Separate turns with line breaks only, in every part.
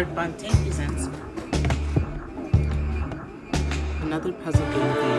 Bart Bonte presents another puzzle game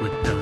With those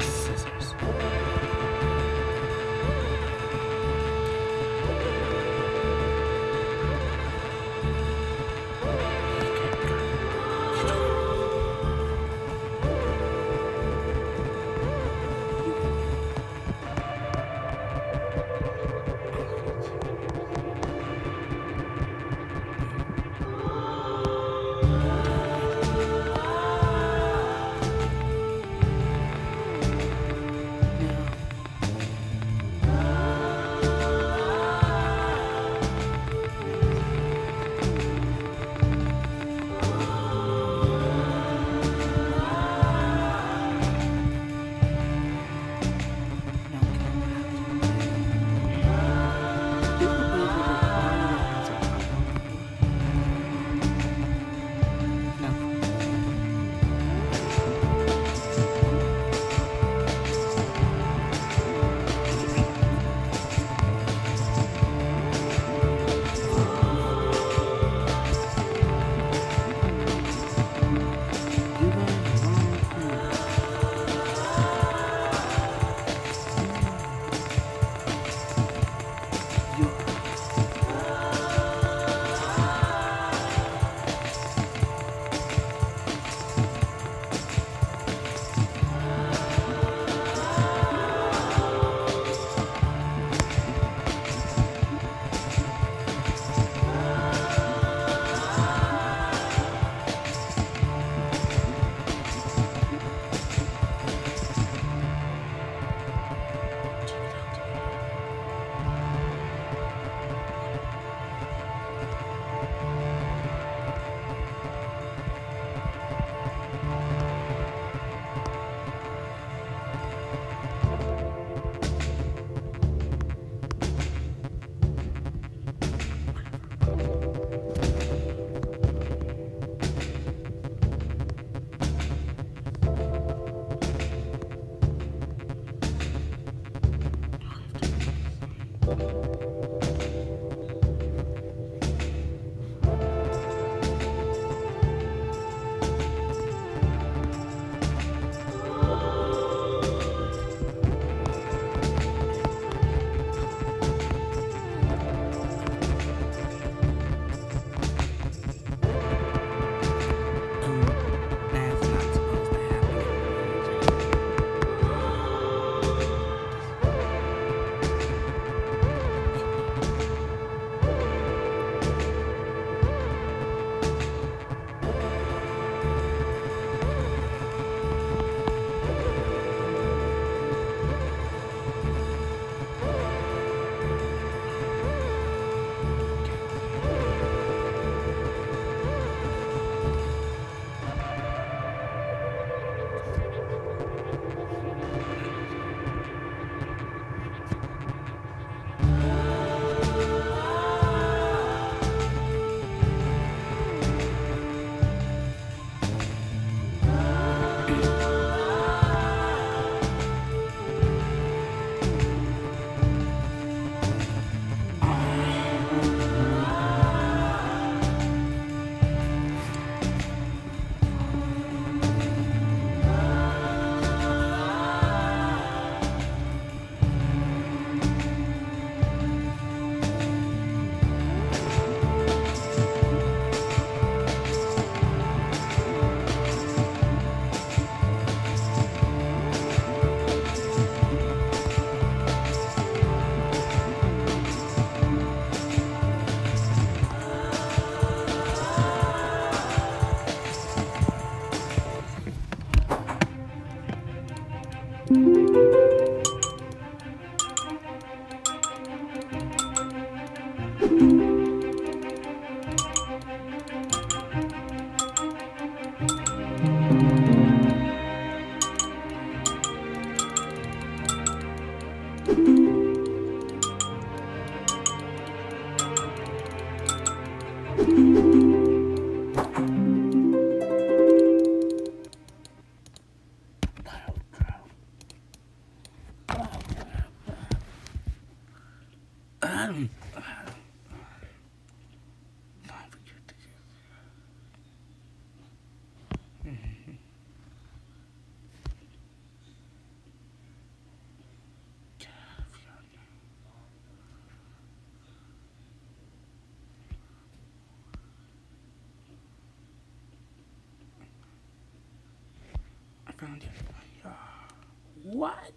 ハハハハ。Found it. What?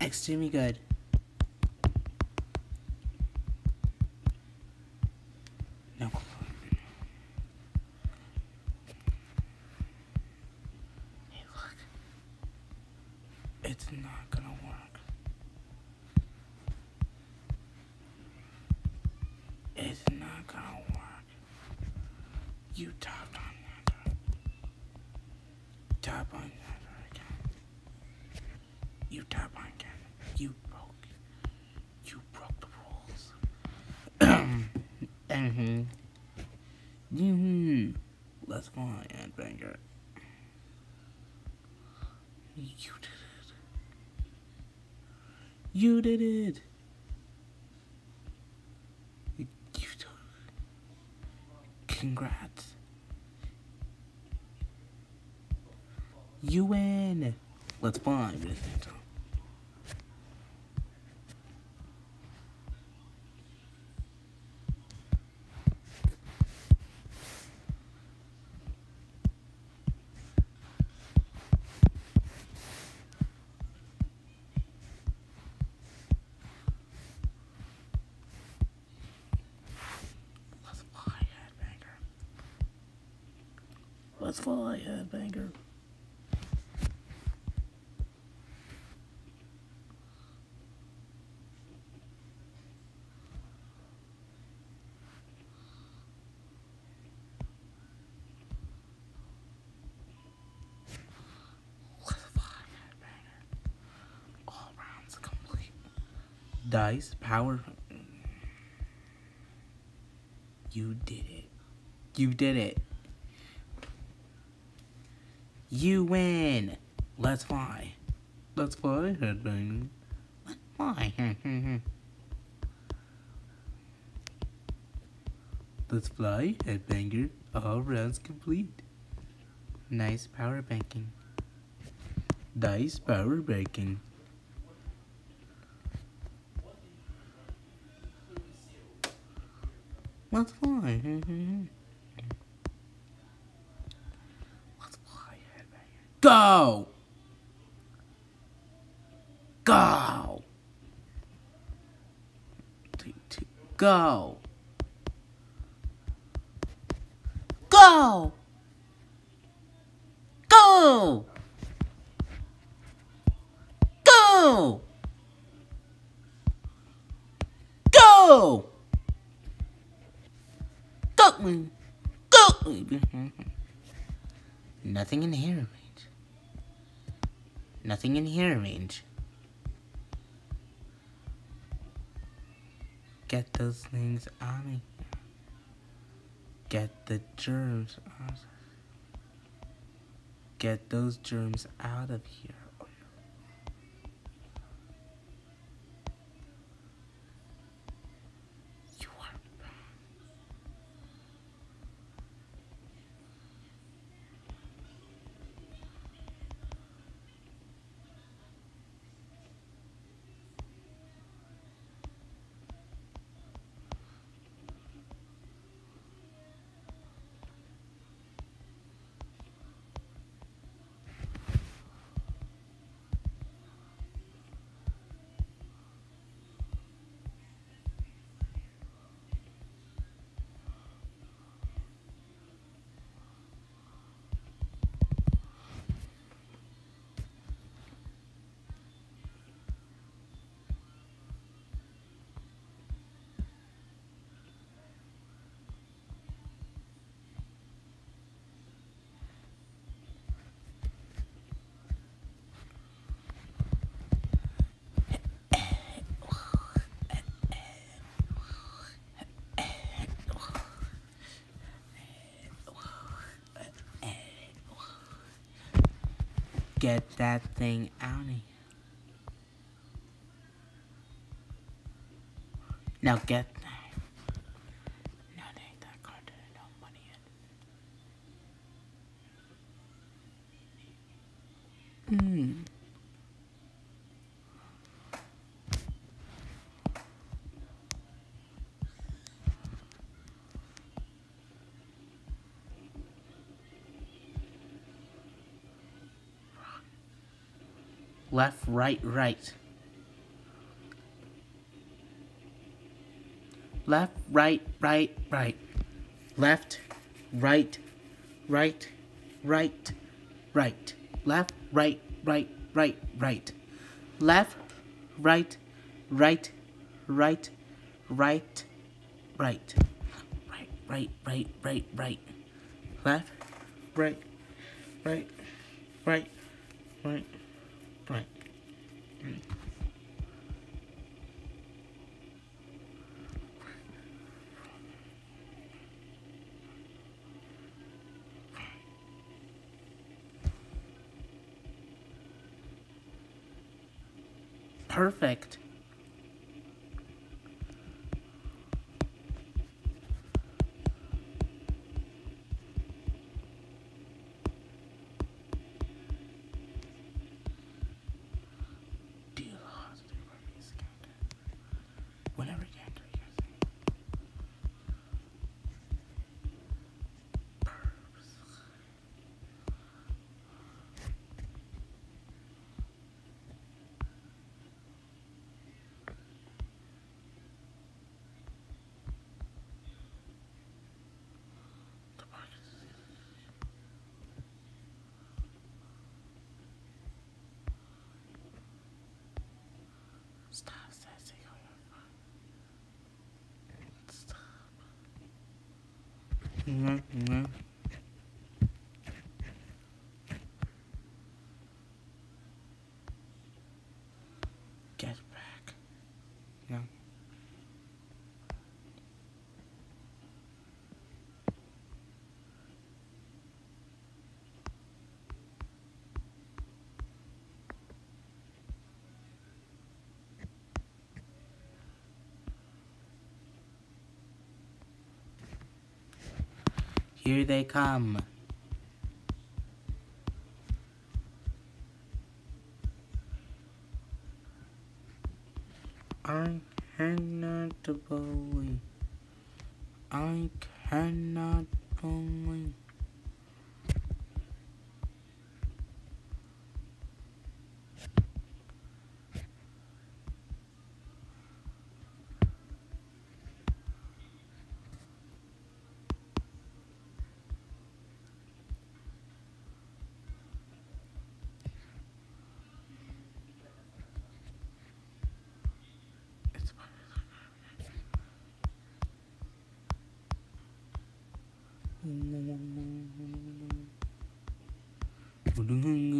Extremely good. No. Hey, look. It's not gonna work. It's not gonna work. You tapped on that. Tap on that again. You tap on again. You broke. You broke the rules. Mm-hmm. Mm-hmm. Let's go on, Banger. You did it. You did it. Let's fly, headbanger. Let's fly, headbanger. All rounds complete. Dice, power. You did it. You did it. You win. Let's fly. Let's fly, headbanger. Let's fly. Let's fly, headbanger. All rounds complete. Nice power banking. Nice power banking. Let's fly. Let's fly, headbanger. Go! Go! Go! Go! Go! Go! Go! Go! Go! Nothing in here. Nothing in here range. Get those things out of here. Get the germs out. Get those germs out of here. Get that thing out of here. Now get that. No, they ain't that card. No money in. Hmm. Left, right, right. Left, right, right, right. Left, right, right, right, right. Left, right, right, right, right. Left, right, right, right, right, right. Right, right, right, right, right. Left, right, right, right, right. Perfect. Deal positive release counter. Whenever you enter your thing. Purse. The pocket is Stop sassing on your phone. Stop. Mm-hmm. Get back. No. Here they come. More.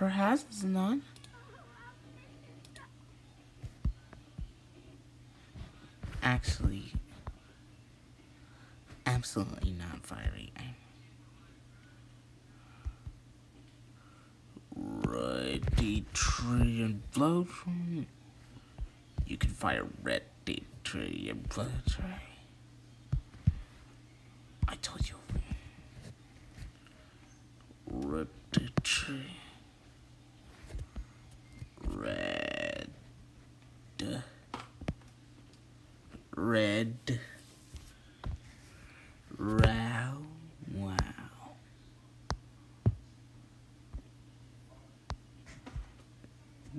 Perhaps it's not. Actually, absolutely not fiery. And blow from. You can fire red blow tree. I told you. Red deep tree. Red. Red. Row. Wow.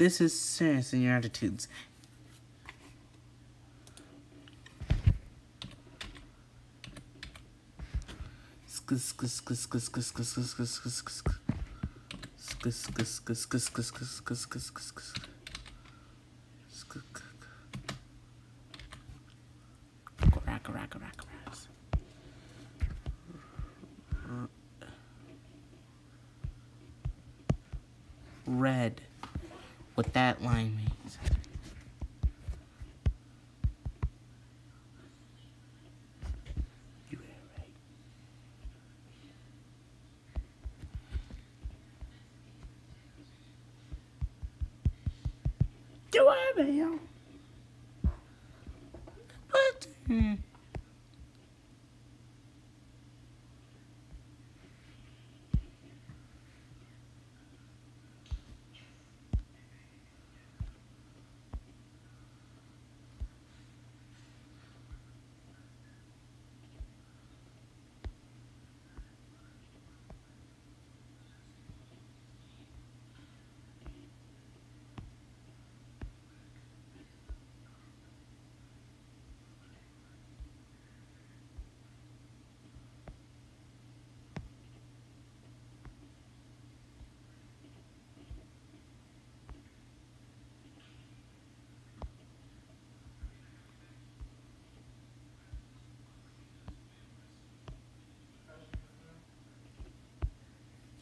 This is serious in your attitudes. Red. What that line means. You were right. Do I, Bill? But, hmm.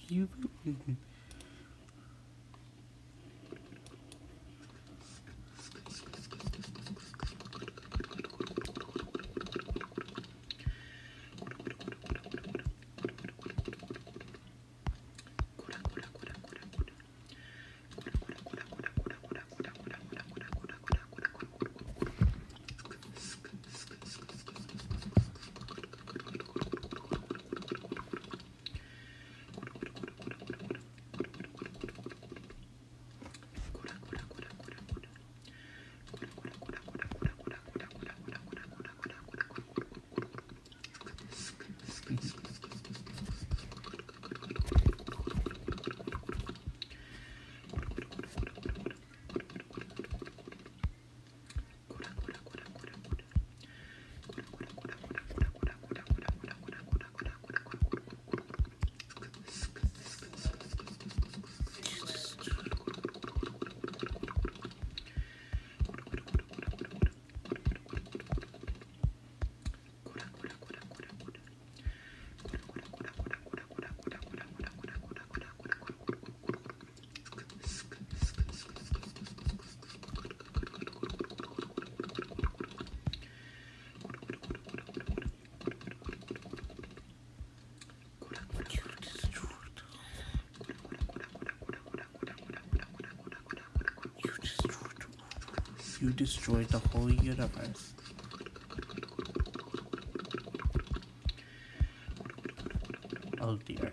You. You destroyed the whole universe. Oh dear.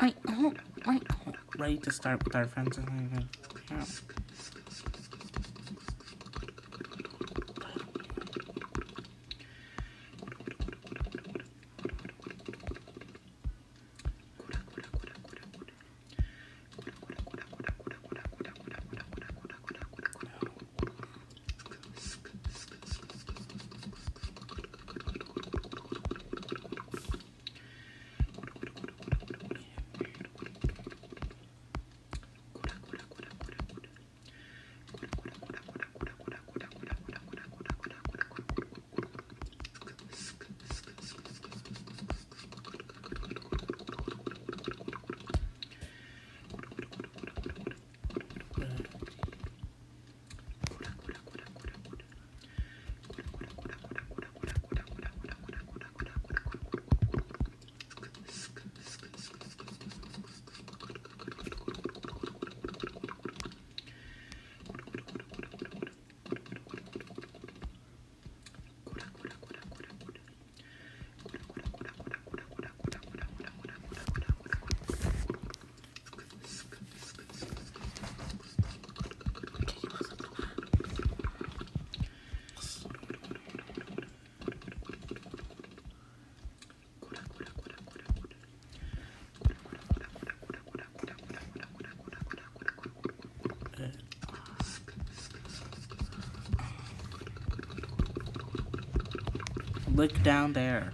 I oh, I oh. Ready to start with our friends. Look down there.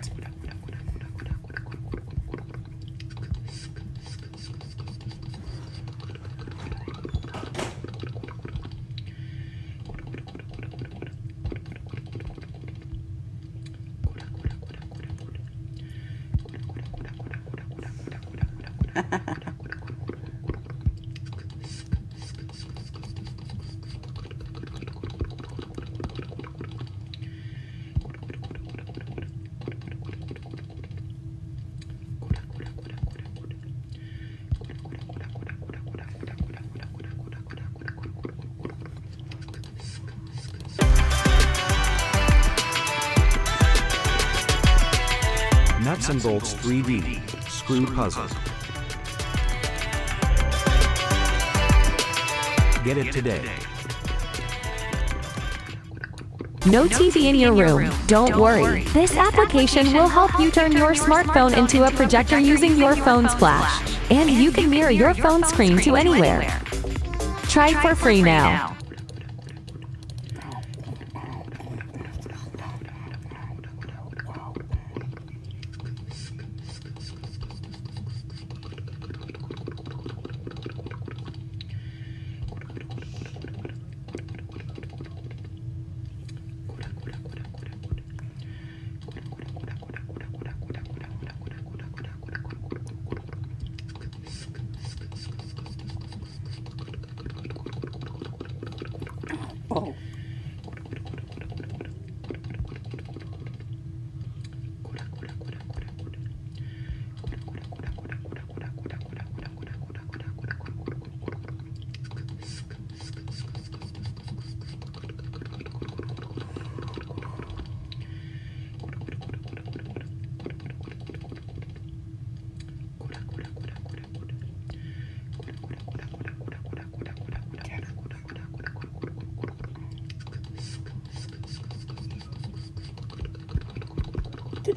Nuts and Bolts 3D Screw Puzzle. Get it today.
No TV in your room. Don't worry. This application will help you turn your smartphone into a projector using your phone's flash. And you can mirror your phone screen to anywhere. Try for free now.
Oh.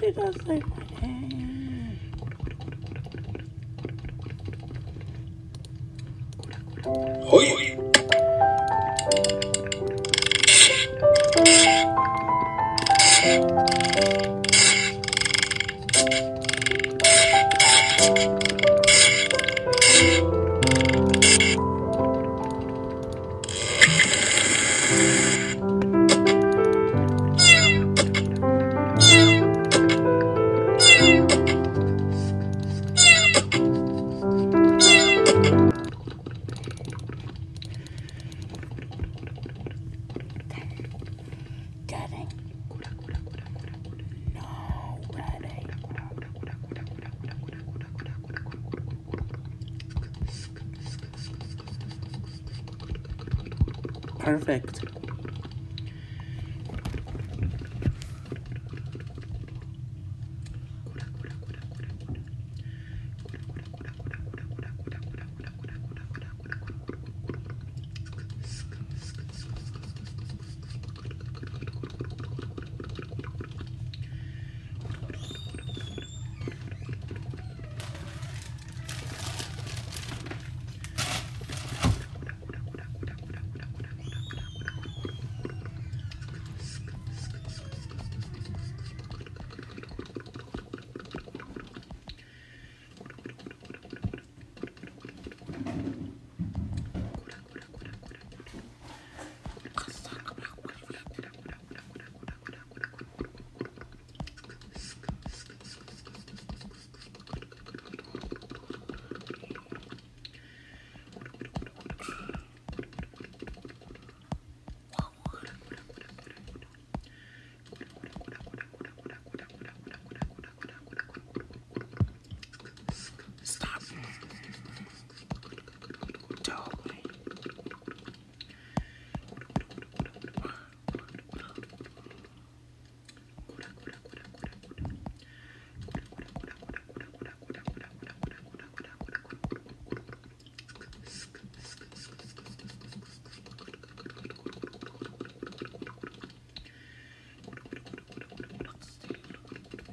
Did not say Perfect.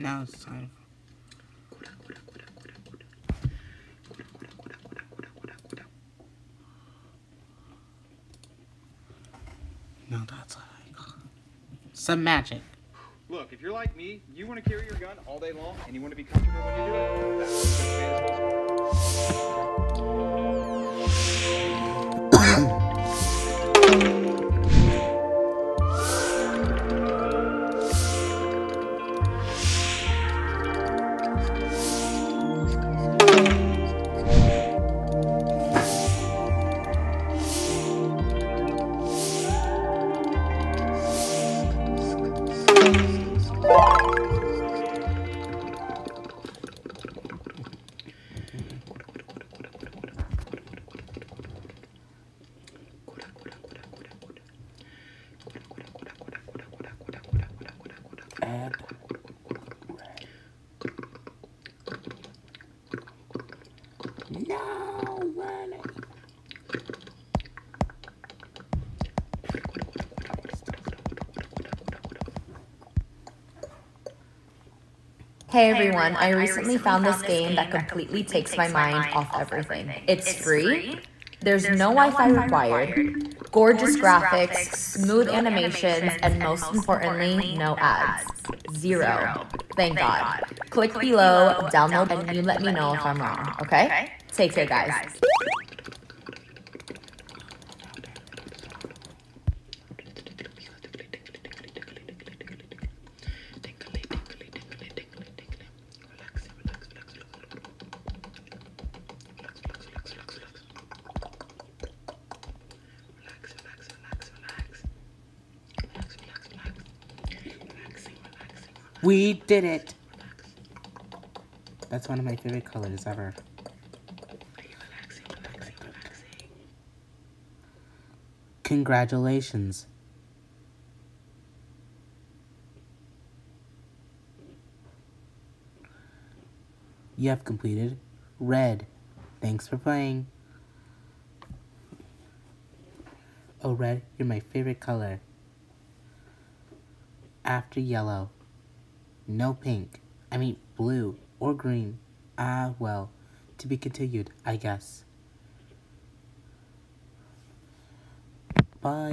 Now it's time. No, that's Some magic.
Look, if you're like me, you want to carry your gun all day long, and you want to be comfortable when you do it.
Hey everyone, I recently found this game that completely takes my mind off everything. It's free, there's no Wi Fi required, gorgeous graphics, smooth animations, and most importantly, no ads. Zero. Thank God. Click below, download, and you let me know if I'm wrong, okay? Take care, guys.
Did it. That's one of my favorite colors ever. Congratulations. You have completed red. Thanks for playing. Oh, red, you're my favorite color. After yellow. No pink. I mean blue or green. Ah, well, to be continued, I guess. Bye.